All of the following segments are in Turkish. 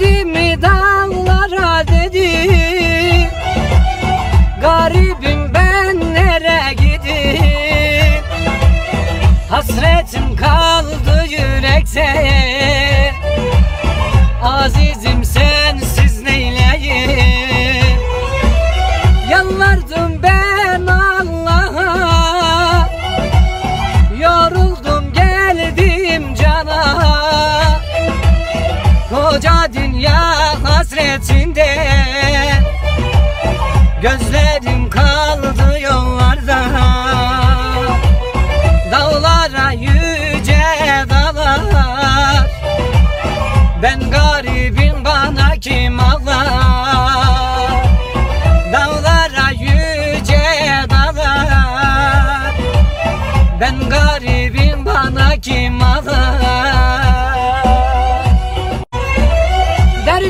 Derdimi dağlara dedim Garibim ben nere gideyim? Hasretim kaldı yürekte Koca dünya hasretinde. Gözlerim kaldı yollarda. Dağlara yüce dağlar. Ben garibim bana kim ağlar? Dağlara yüce dağlar. Ben garibim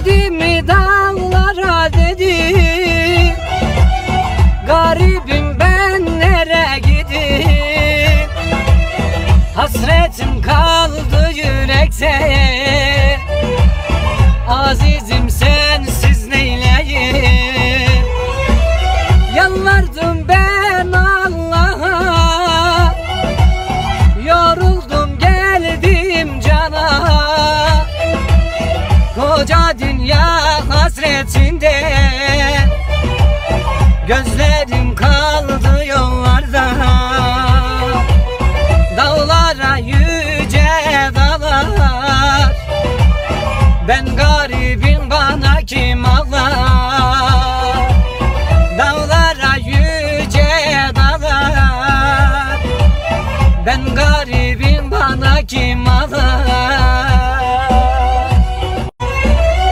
Derdimi dağlara dedim Garibim ben nere gideyim? Hasretim kaldı yürekte. Azizim Dünya dünya hasretinde. Gözlerim kaldı yollarda. Dağlara yüce dağlar. Ben garibim bana kim ağlar? Dağlara yüce dağlar. Ben garibim bana kim ağlar?